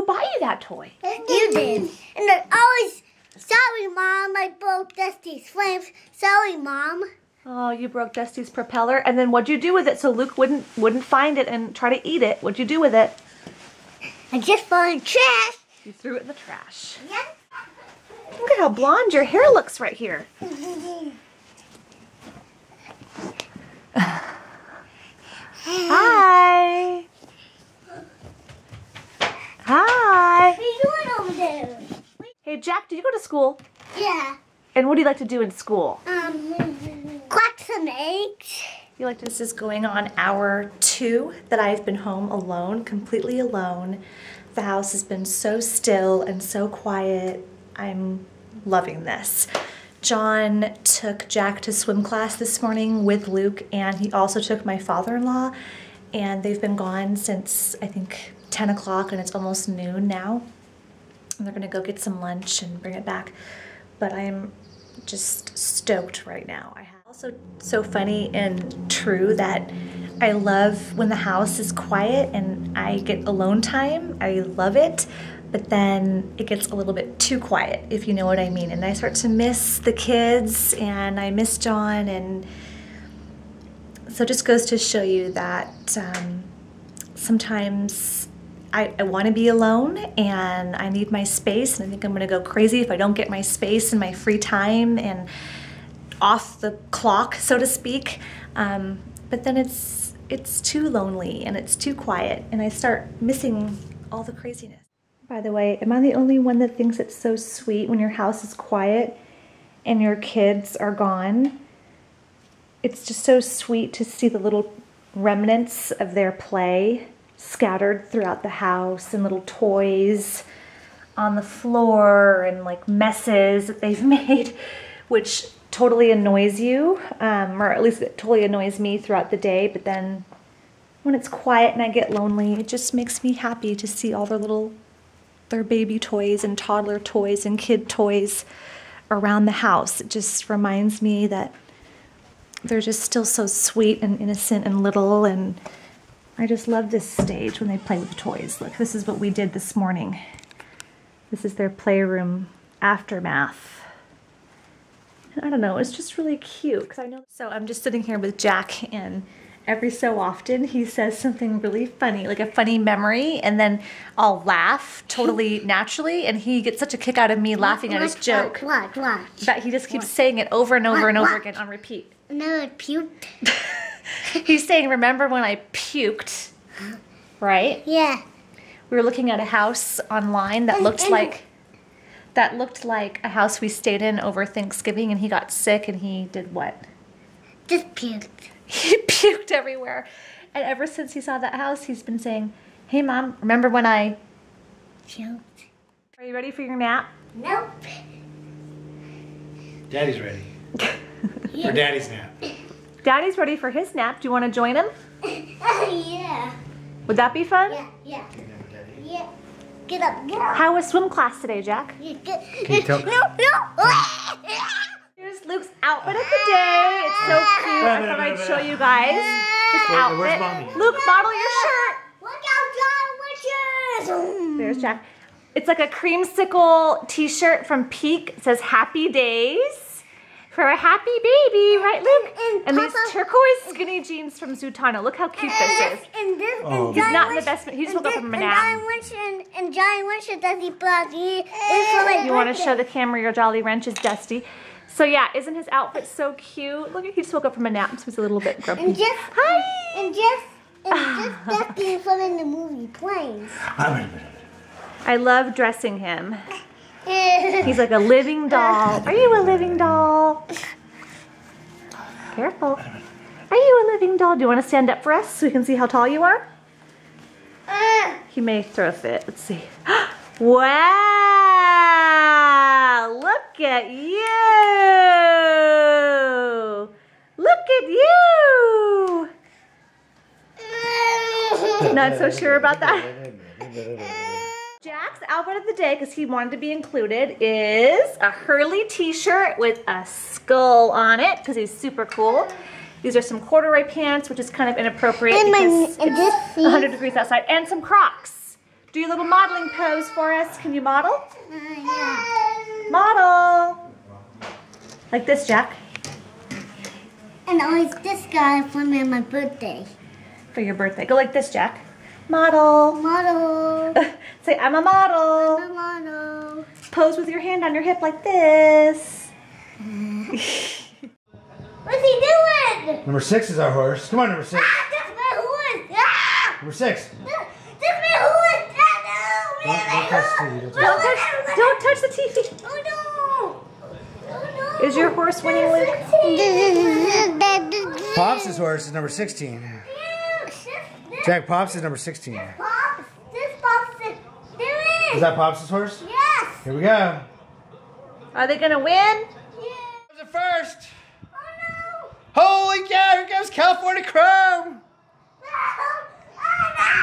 Who bought you that toy? You did. And then always, sorry, Mom, I broke Dusty's flames. Sorry, Mom. Oh, you broke Dusty's propeller, and then what'd you do with it so Luke wouldn't wouldn't find it and try to eat it? What'd you do with it? I just found trash. You threw it in the trash. Yeah. Look at how blonde your hair looks right here. Hi. Hi. What are you doing over there? Hey, Jack, did you go to school? Yeah. And what do you like to do in school? Um, crack some eggs. You like to- this is going on hour two that I've been home alone, completely alone. The house has been so still and so quiet. I'm loving this. John took Jack to swim class this morning with Luke, and he also took my father-in-law, and they've been gone since I think 10 o'clock, and it's almost noon now. And they're gonna go get some lunch and bring it back. But I'm just stoked right now. I have also so funny and true that I love when the house is quiet and I get alone time. I love it. But then it gets a little bit too quiet, if you know what I mean. And I start to miss the kids and I miss John. And so it just goes to show you that um, sometimes I, I want to be alone and I need my space. And I think I'm going to go crazy if I don't get my space and my free time and off the clock, so to speak. Um, but then it's it's too lonely and it's too quiet, and I start missing all the craziness. By the way, am I the only one that thinks it's so sweet when your house is quiet and your kids are gone? It's just so sweet to see the little remnants of their play scattered throughout the house and little toys on the floor and like messes that they've made, which totally annoys you, um, or at least it totally annoys me throughout the day. But then when it's quiet and I get lonely, it just makes me happy to see all their little, their baby toys and toddler toys and kid toys around the house. It just reminds me that they're just still so sweet and innocent and little and I just love this stage when they play with toys. Look, this is what we did this morning. This is their playroom aftermath. And I don't know, it's just really cute because I know. So I'm just sitting here with Jack, and every so often he says something really funny, like a funny memory, and then I'll laugh totally naturally, and he gets such a kick out of me laughing at his Watch, joke. Watch, watch. But he just keeps saying it over and over and over Watch. again on repeat. No, it puked. He's saying, Remember when I puked? Right? Yeah. we were looking at a house online that looked and- like that looked like a house we stayed in over Thanksgiving and he got sick and he did what? Just puked. He puked everywhere. And ever since he saw that house, he's been saying, "Hey mom, remember when I Puked. Are you ready for your nap?" Nope. Daddy's ready. For Daddy's nap. Daddy's ready for his nap. Do you want to join him? yeah. Would that be fun? Yeah, yeah, Remember Daddy? yeah. Get up. How was swim class today, Jack? You get, Can you tell- no, no. Here's Luke's outfit of the day. It's so cute. I thought I'd show you guys his Wait, where's outfit. mommy? Luke, model your shirt. Look out, John Witches. There's Jack. It's like a creamsicle t-shirt from Peek. It says happy days for a happy baby, right Luke? And- and And these turquoise skinny jeans from Zutano. Look how cute this is. And this, Oh. and He's Johnny not in the best- he just woke up from a and nap. Johnny Winch and, and Johnny Winch does he brought he is for my You want to show the camera your Jolly Wrench is dusty. So yeah, isn't his outfit so cute? Look, he just woke up from a nap, so he's a little bit grumpy. And just Hi. and just and just Dusty in the movie planes. I love dressing him. He's like a living doll. Are you a living doll? Careful. Are you a living doll? Do you want to stand up for us so we can see how tall you are? Uh, He may throw a fit. Let's see. Wow! Look at you! Look at you! Not so sure about that. Jack's outfit of the day, because he wanted to be included, is a Hurley t-shirt with a skull on it, because he's super cool. These are some corduroy pants, which is kind of inappropriate And my- because and it's this 100 degrees outside, and some Crocs. Do your little modeling pose for us. Can you model? Uh, yeah. Model. Like this, Jack, And always this guy for me on my birthday. for your birthday. Go like this, Jack. Model. Model. Say, I'm a model. I'm a model. Pose with your hand on your hip like this. What's he doing? Number six is our horse. Come on, number six. Ah, that's my horse. Ah! Number six. That's my horse. Ah, no. Don't- don't touch the TV, don't touch Don't touch, don't touch the TV. Oh no. Oh no. Is your horse winning, Luke? Pops' horse is number 16. Jack, Pops is number 16. Is Pops, this Pops is doing. that Pops' horse? Yes. Here we go. Are they gonna win? Yes. The first. Oh no. Holy cow, here comes California Chrome. Oh, no.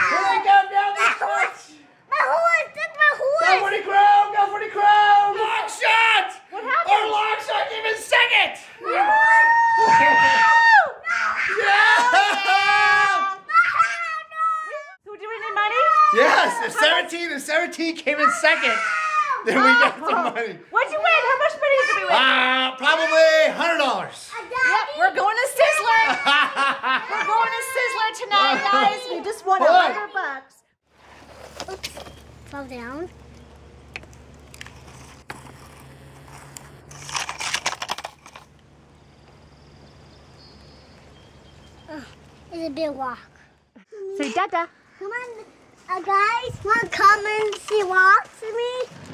Here Oh they come down the My stretch. horse. My horse. That's my horse. California Chrome. Long shot. What Our happened? long shot came in second. My horse. Yeah! So do we need money? Yes, the 17, the 17 came in second. Then we got some money. What'd you win? How much money did we win? Uh, probably $100. Yep, we're going to Sizzler. We're going to Sizzler tonight, guys. We just won a Hold on. hundred bucks. Fall down. Oh, it's a big walk. Say dada. Come on, uh, guys. Want to come and see walks with me?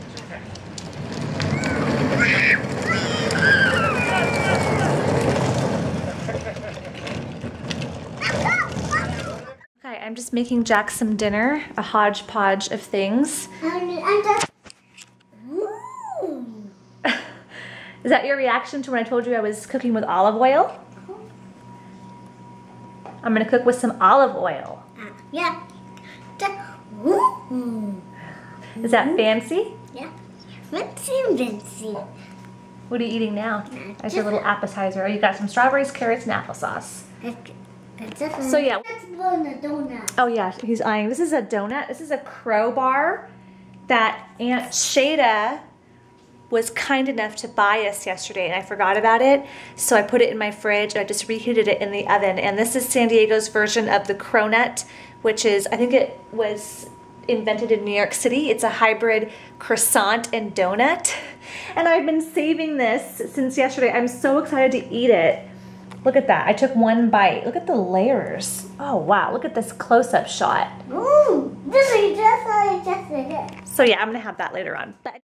I'm just making Jack some dinner, a hodgepodge of things. I'm, I'm just. Is that your reaction to when I told you I was cooking with olive oil? I'm gonna cook with some olive oil. Uh, yeah. Is that fancy? Yeah. Fancy, fancy. What are you eating now? As your little appetizer. Oh, you got some strawberries, carrots, and applesauce. So yeah. Let's a donut. Oh yeah, he's eyeing. This is a donut. This is a Crobar that Aunt Shada was kind enough to buy us yesterday, and I forgot about it. So I put it in my fridge. I just reheated it in the oven, and this is San Diego's version of the cronut, which is I think it was invented in New York City. It's a hybrid croissant and donut, and I've been saving this since yesterday. I'm so excited to eat it. Look at that. I took one bite. Look at the layers. Oh, wow. Look at this close-up shot. Ooh, this is just like just like it. So yeah, I'm going to have that later on. But